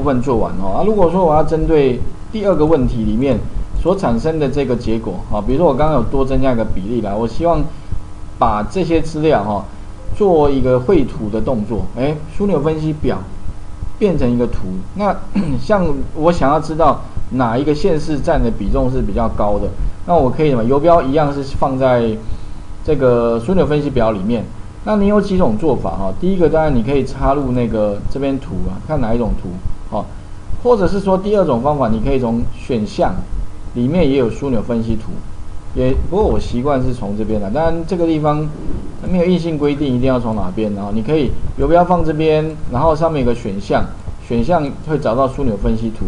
部分做完哦。啊，如果说我要针对第二个问题里面所产生的这个结果啊，比如说我刚刚有多增加一个比例来，我希望把这些资料哈做一个绘图的动作，哎，枢纽分析表变成一个图。那 像我想要知道哪一个线式占的比重是比较高的，那我可以什么？游标一样是放在这个枢纽分析表里面。那你有几种做法哈？第一个当然你可以插入那个这边图啊，看哪一种图哦，或者是说第二种方法，你可以从选项里面也有枢纽分析图，也不过我习惯是从这边的，当然这个地方没有硬性规定一定要从哪边啊，你可以游标放这边，然后上面有个选项，选项会找到枢纽分析图，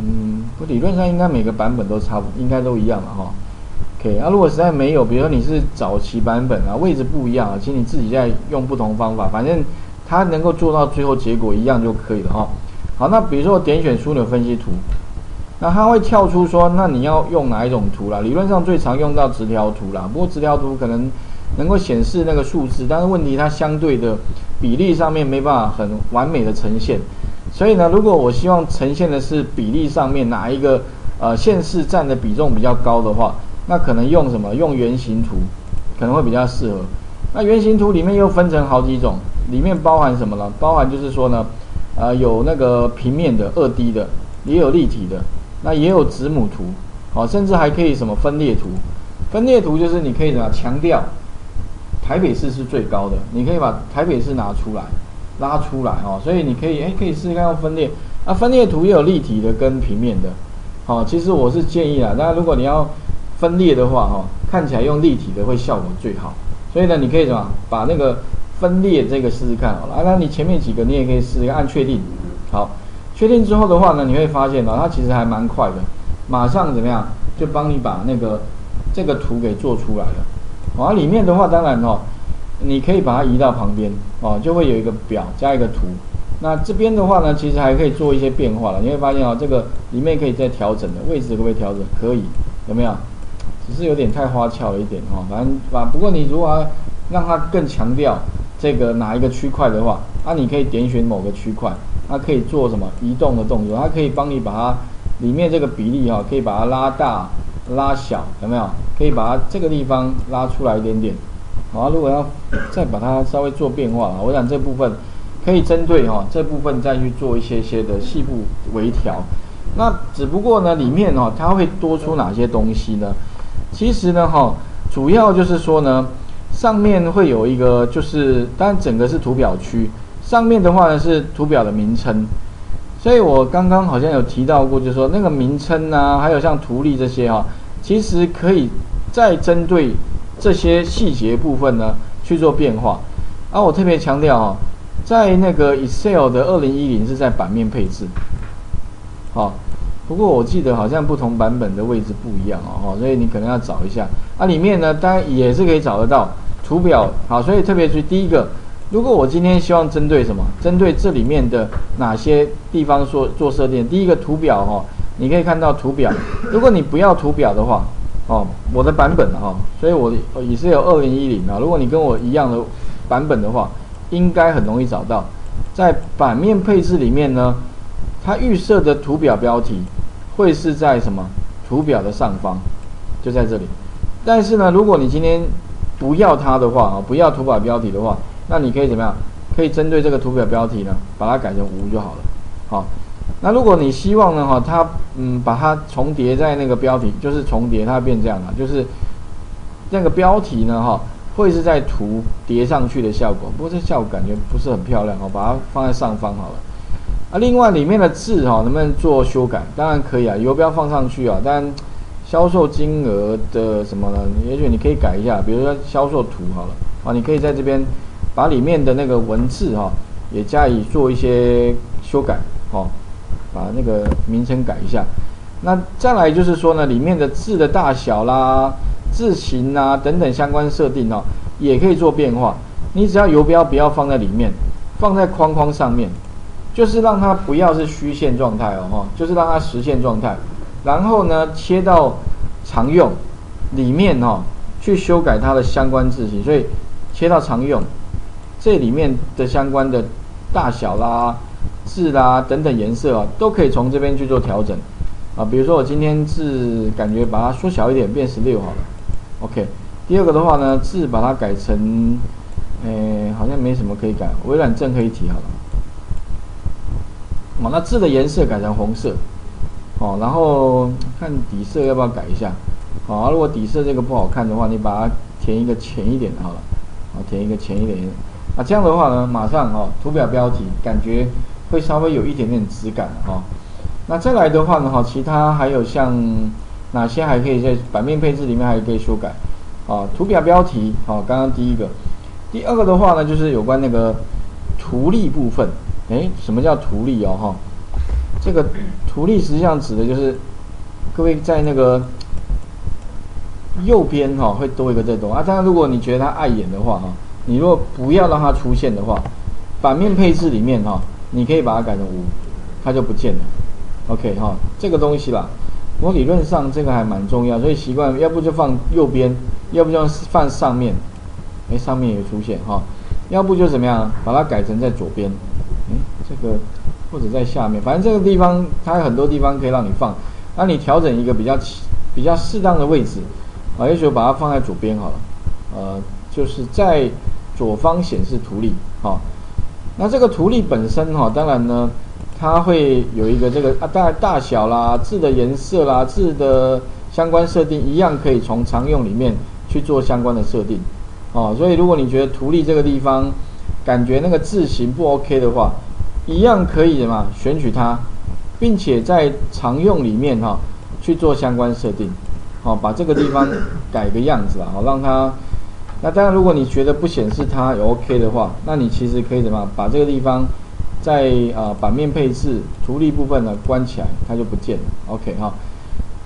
嗯，不理论上应该每个版本都差不，应该都一样了哈。OK，那如果实在没有，比如说你是早期版本啊，位置不一样啊，请你自己再用不同方法，反正它能够做到最后结果一样就可以了哈。好，那比如说我点选枢纽分析图，那它会跳出说，那你要用哪一种图啦？理论上最常用到直条图啦，不过直条图可能能够显示那个数字，但是问题它相对的比例上面没办法很完美的呈现。所以呢，如果我希望呈现的是比例上面哪一个呃线式占的比重比较高的话。那可能用什么？用圆形图可能会比较适合。那圆形图里面又分成好几种，里面包含什么呢？包含就是说呢，呃，有那个平面的二 D 的，也有立体的，那也有子母图，好，甚至还可以什么分裂图。分裂图就是你可以怎么强调台北市是最高的，你可以把台北市拿出来拉出来哦，所以你可以哎可以试试看用分裂。那分裂图也有立体的跟平面的，好，其实我是建议啊，那如果你要分裂的话，哈，看起来用立体的会效果最好。所以呢，你可以什么，把那个分裂这个试试看好了。啊，那你前面几个你也可以试一下，按确定。好，确定之后的话呢，你会发现哦，它其实还蛮快的，马上怎么样，就帮你把那个这个图给做出来了。好，里面的话，当然哦，你可以把它移到旁边哦，就会有一个表加一个图。那这边的话呢，其实还可以做一些变化了。你会发现哦，这个里面可以再调整的位置，可不可以调整？可以，有没有？只是有点太花俏了一点哈，反正吧。不过你如果要让它更强调这个哪一个区块的话，那你可以点选某个区块，它可以做什么移动的动作，它可以帮你把它里面这个比例哈，可以把它拉大、拉小，有没有？可以把它这个地方拉出来一点点。好，如果要再把它稍微做变化，我想这部分可以针对哈这部分再去做一些些的细部微调。那只不过呢，里面哈它会多出哪些东西呢？其实呢，哈，主要就是说呢，上面会有一个，就是当然整个是图表区，上面的话呢是图表的名称，所以我刚刚好像有提到过，就是说那个名称啊，还有像图例这些哈，其实可以再针对这些细节部分呢去做变化。啊，我特别强调哈，在那个 Excel 的二零一零是在版面配置，好。不过我记得好像不同版本的位置不一样哦，所以你可能要找一下。啊，里面呢当然也是可以找得到图表。好，所以特别注意第一个，如果我今天希望针对什么，针对这里面的哪些地方做做设定，第一个图表哦，你可以看到图表。如果你不要图表的话，哦，我的版本哈，所以我也是有二零一零啊。如果你跟我一样的版本的话，应该很容易找到，在版面配置里面呢，它预设的图表标题。会是在什么图表的上方，就在这里。但是呢，如果你今天不要它的话啊，不要图表标题的话，那你可以怎么样？可以针对这个图表标题呢，把它改成无就好了。好，那如果你希望呢，哈，它嗯，把它重叠在那个标题，就是重叠，它变这样了，就是那个标题呢，哈，会是在图叠上去的效果。不过这效果感觉不是很漂亮哦，把它放在上方好了。啊，另外里面的字哈，能不能做修改？当然可以啊，游标放上去啊。但销售金额的什么呢？也许你可以改一下，比如说销售图好了啊，你可以在这边把里面的那个文字哈也加以做一些修改，好，把那个名称改一下。那再来就是说呢，里面的字的大小啦、字形啊等等相关设定哦，也可以做变化。你只要游标不要放在里面，放在框框上面。就是让它不要是虚线状态哦，哈，就是让它实线状态。然后呢，切到常用里面哦，去修改它的相关字型。所以切到常用这里面的相关的大小啦、字啦等等颜色啊，都可以从这边去做调整啊。比如说我今天字感觉把它缩小一点，变十六好了。OK。第二个的话呢，字把它改成，诶，好像没什么可以改，微软正黑体好了。哦，那字的颜色改成红色，哦，然后看底色要不要改一下？哦，如果底色这个不好看的话，你把它填一个浅一点的好了，啊，填一个浅一点。那这样的话呢，马上哦，图表标题感觉会稍微有一点点质感哈。那再来的话呢，哈，其他还有像哪些还可以在版面配置里面还可以修改？啊，图表标题，好，刚刚第一个，第二个的话呢，就是有关那个图例部分。诶，什么叫图例哦？哈，这个图例实际上指的就是各位在那个右边哈会多一个这种啊。当然，如果你觉得它碍眼的话哈，你如果不要让它出现的话，版面配置里面哈，你可以把它改成无，它就不见了。OK 哈，这个东西啦，我理论上这个还蛮重要，所以习惯要不就放右边。要不就放上面，哎，上面也出现哈。要不就怎么样，把它改成在左边，哎，这个或者在下面，反正这个地方它有很多地方可以让你放。那你调整一个比较比较适当的位置，啊，也许把它放在左边好了，呃，就是在左方显示图例，哈。那这个图例本身哈，当然呢，它会有一个这个啊大大小啦、字的颜色啦、字的相关设定，一样可以从常用里面。去做相关的设定，哦，所以如果你觉得图例这个地方感觉那个字形不 OK 的话，一样可以的嘛，选取它，并且在常用里面哈去做相关设定，好，把这个地方改个样子啊，好让它。那当然，如果你觉得不显示它有 OK 的话，那你其实可以怎么把这个地方在啊版面配置图例部分呢关起来，它就不见了。OK 哈。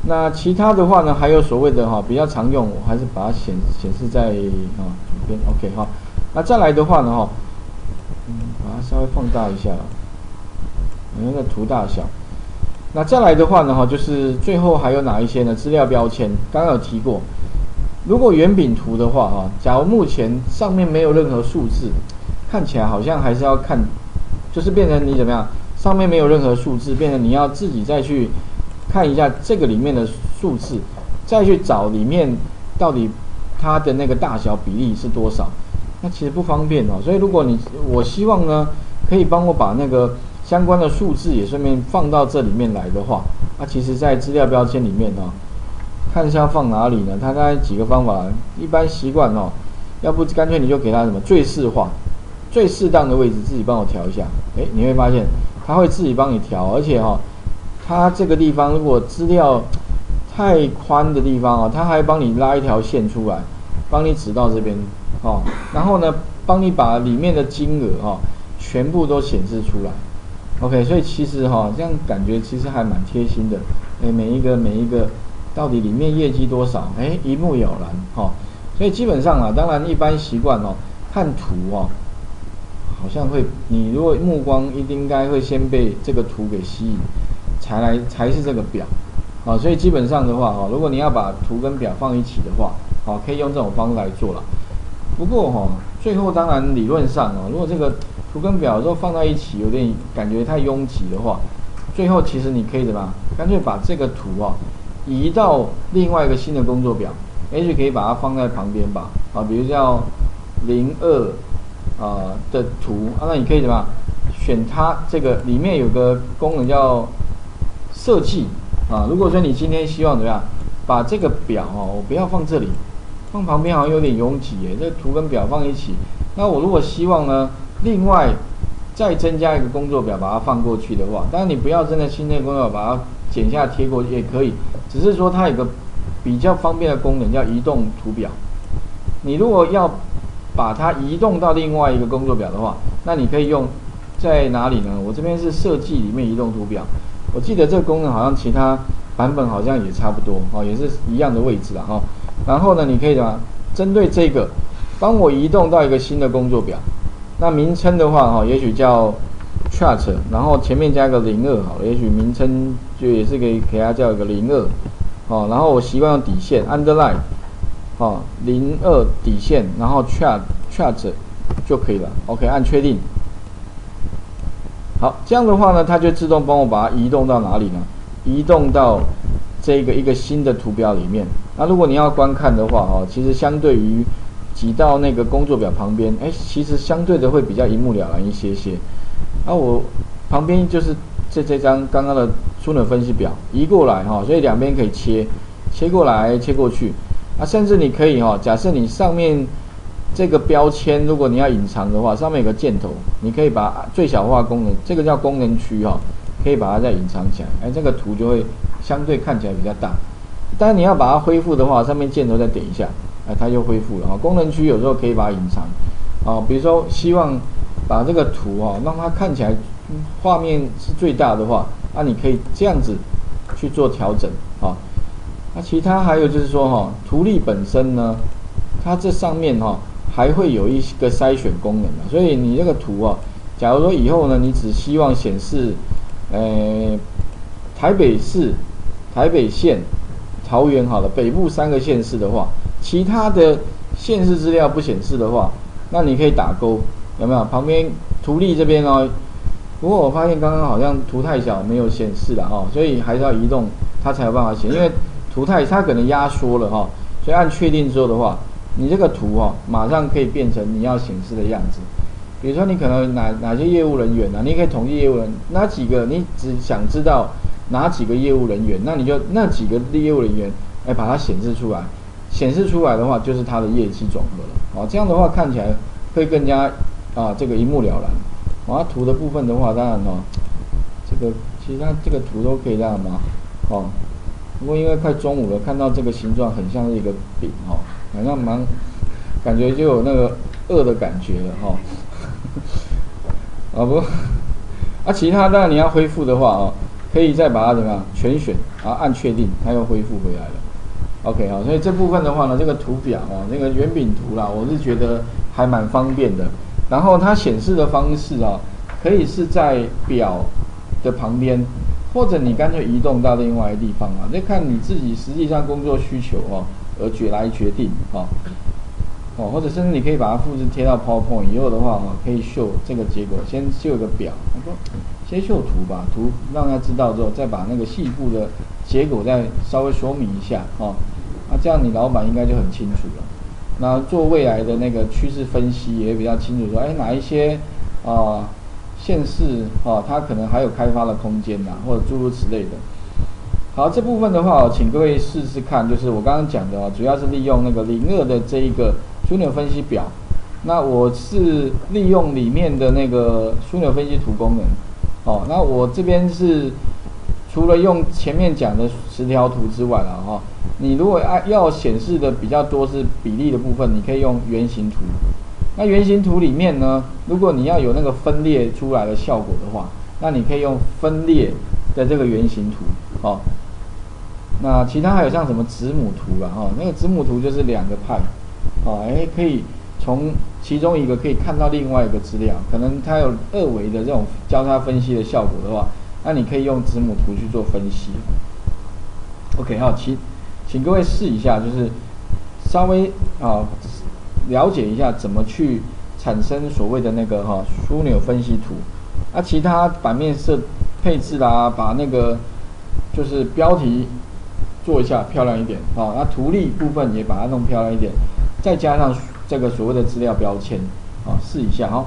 那其他的话呢，还有所谓的哈比较常用，我还是把它显显示在啊左边，OK 哈。那再来的话呢哈，稍微放大一下，那个图大小。那再来的话呢哈，就是最后还有哪一些呢？资料标签刚刚有提过，如果圆饼图的话哈，假如目前上面没有任何数字，看起来好像还是要看，就是变成你怎么样，上面没有任何数字，变成你要自己再去。看一下这个里面的数字，再去找里面到底它的那个大小比例是多少，那其实不方便哦。所以如果你我希望呢，可以帮我把那个相关的数字也顺便放到这里面来的话，那其实在资料标签里面呢，看一下放哪里呢？它大概几个方法，一般习惯哦，要不干脆你就给它什么最适化、最适当的位置，自己帮我调一下。诶，你会发现它会自己帮你调，而且哈。它这个地方如果资料太宽的地方啊，它还帮你拉一条线出来，帮你指到这边，哦，然后呢，帮你把里面的金额哈全部都显示出来。OK，所以其实哈这样感觉其实还蛮贴心的。哎，每一个每一个到底里面业绩多少？哎，一目了然哈。所以基本上啊，当然一般习惯哦看图哦，好像会你如果目光一定应该会先被这个图给吸引。才来才是这个表，啊，所以基本上的话，哈，如果你要把图跟表放一起的话，好，可以用这种方式来做了。不过哈，最后当然理论上哦，如果这个图跟表都放在一起有点感觉太拥挤的话，最后其实你可以怎么，干脆把这个图啊移到另外一个新的工作表，也许可以把它放在旁边吧，啊，比如叫零二啊的图啊，那你可以怎么选它这个里面有个功能叫。设计啊，如果说你今天希望怎么样，把这个表哦，我不要放这里，放旁边好像有点拥挤耶。这图跟表放一起，那我如果希望呢，另外再增加一个工作表把它放过去的话，当然你不要真的新的工作表把它剪下贴过去也可以，只是说它有个比较方便的功能叫移动图表。你如果要把它移动到另外一个工作表的话，那你可以用在哪里呢？我这边是设计里面移动图表。我记得这个功能好像其他版本好像也差不多哦，也是一样的位置了哈。然后呢，你可以怎么针对这个，帮我移动到一个新的工作表。那名称的话哈，也许叫 chart，然后前面加个零二好，也许名称就也是可以给它叫一个零二。哦，然后我习惯用底线 underline，哦零二底线，然后 chart chart 就可以了。OK，按确定。好，这样的话呢，它就自动帮我把它移动到哪里呢？移动到这个一个新的图表里面。那如果你要观看的话，哦，其实相对于挤到那个工作表旁边，哎，其实相对的会比较一目了然一些些。啊，我旁边就是这这张刚刚的枢纽分析表移过来哈，所以两边可以切，切过来切过去。啊，甚至你可以哈，假设你上面这个标签，如果你要隐藏的话，上面有个箭头，你可以把最小化功能，这个叫功能区哈，可以把它再隐藏起来，哎，这个图就会相对看起来比较大。但是你要把它恢复的话，上面箭头再点一下，哎，它就恢复了哈。功能区有时候可以把它隐藏，啊，比如说希望把这个图哈，让它看起来画面是最大的话，那你可以这样子去做调整啊。那其他还有就是说哈，图例本身呢，它这上面哈还会有一个筛选功能的，所以你这个图啊，假如说以后呢，你只希望显示，呃，台北市、台北县、桃园好了，北部三个县市的话，其他的县市资料不显示的话，那你可以打勾，有没有？旁边图例这边哦，不过我发现刚刚好像图太小，没有显示了哦，所以还是要移动它才有办法显，因为。图太它可能压缩了哈，所以按确定之后的话，你这个图哈马上可以变成你要显示的样子。比如说你可能哪哪些业务人员呢？你可以统计业务人哪几个，你只想知道哪几个业务人员，那你就那几个业务人员来把它显示出来。显示出来的话就是它的业绩总和了。哦，这样的话看起来会更加啊这个一目了然。啊，图的部分的话，当然哦，这个其实它这个图都可以这样嘛，哦。不过因为快中午了，看到这个形状很像是一个饼哈，好像蛮感觉就有那个饿的感觉了 哈。啊不，啊其他当然你要恢复的话哦，可以再把它怎么样全选，然后按确定，它又恢复回来了。OK 啊，所以这部分的话呢，这个图表啊，那个圆饼图啦，我是觉得还蛮方便的。然后它显示的方式啊，可以是在表的旁边。或者你干脆移动到另外一个地方啊，那看你自己实际上工作需求哦，而决来决定啊，哦，或者甚至你可以把它复制贴到 PowerPoint 以后的话啊，可以秀这个结果，先秀个表，接秀图吧，图让他知道之后，再把那个细部的结果再稍微说明一下啊，那这样你老板应该就很清楚了。那做未来的那个趋势分析也比较清楚，说哎哪一些啊。县市啊，它可能还有开发的空间呐，或者诸如此类的。好，这部分的话，请各位试试看，就是我刚刚讲的啊，主要是利用那个零二的这一个枢纽分析表。那我是利用里面的那个枢纽分析图功能。哦，那我这边是除了用前面讲的十条图之外了哈，你如果要要显示的比较多是比例的部分，你可以用圆形图。那圆形图里面呢，如果你要有那个分裂出来的效果的话，那你可以用分裂的这个圆形图，哦。那其他还有像什么子母图了哈，那个子母图就是两个派，哦，哎，可以从其中一个可以看到另外一个资料，可能它有二维的这种交叉分析的效果的话，那你可以用子母图去做分析。OK，好，请请各位试一下，就是稍微啊。了解一下怎么去产生所谓的那个哈枢纽分析图，那其他版面设配置啦，把那个就是标题做一下漂亮一点啊，那图例部分也把它弄漂亮一点，再加上这个所谓的资料标签啊，试一下哈。